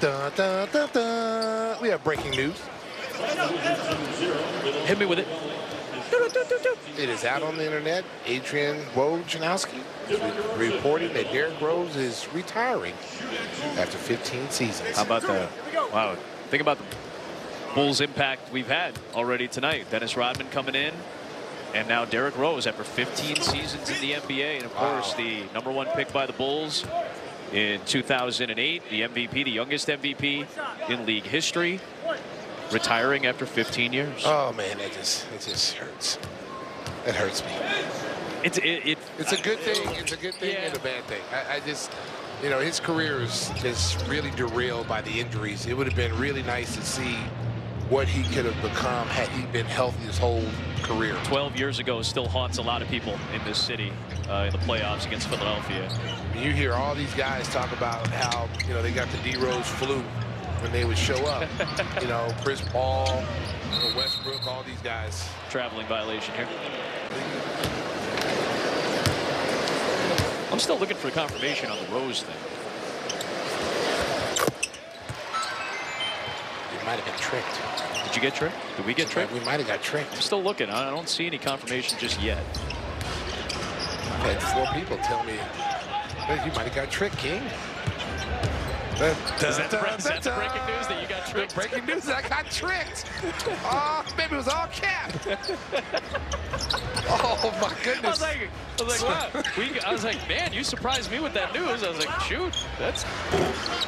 Dun, dun, dun. We have breaking news. Hit me with it. It is out on the internet. Adrian Wojnarowski is reporting that Derrick Rose is retiring after 15 seasons. How about that? Wow. Think about the Bulls' impact we've had already tonight. Dennis Rodman coming in, and now Derrick Rose after 15 seasons in the NBA, and of course the number one pick by the Bulls in 2008, the MVP, the youngest MVP in league history, retiring after 15 years. Oh man, that just it just hurts. It hurts me. It's it, it It's a good thing. It's a good thing Yeah. and a bad thing. I, I just, you know, his career is just really derailed by the injuries. It would have been really nice to see what he could have become had he been healthy his whole career. 12 years ago still haunts a lot of people in this city uh, in the playoffs against Philadelphia. You hear all these guys talk about how you know they got the D Rose flu when they would show up. you know, Chris Paul, you know, Westbrook, all these guys. Traveling violation here. I'm still looking for confirmation on the Rose thing. Might have been tricked. Did you get tricked? Did we get tricked? We might have got tricked. I'm still looking. I don't see any confirmation just yet. I've had four people tell me you might have got tricked, King. Is that, the, is that the breaking news that you got tricked? Breaking news that I got tricked. Oh, maybe it was all cap. oh my I was goodness. like, I was like, wow. We, I was like, man, you surprised me with that news. I was like, shoot, that's.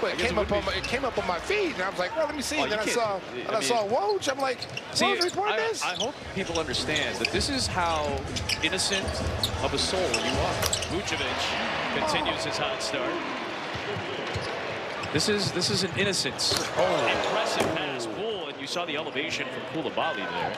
Well, it came it up on my, it came up on my feed, and I was like, well, let me see. Oh, and then I saw, I and I, mean- saw Woj. I'm like, See, reported I, this. I hope people understand that this is how innocent of a soul you are. Vucevic continues his hot start. This is this is an innocence. Oh. Impressive pass, Bull, and you saw the elevation from Coulibaly there.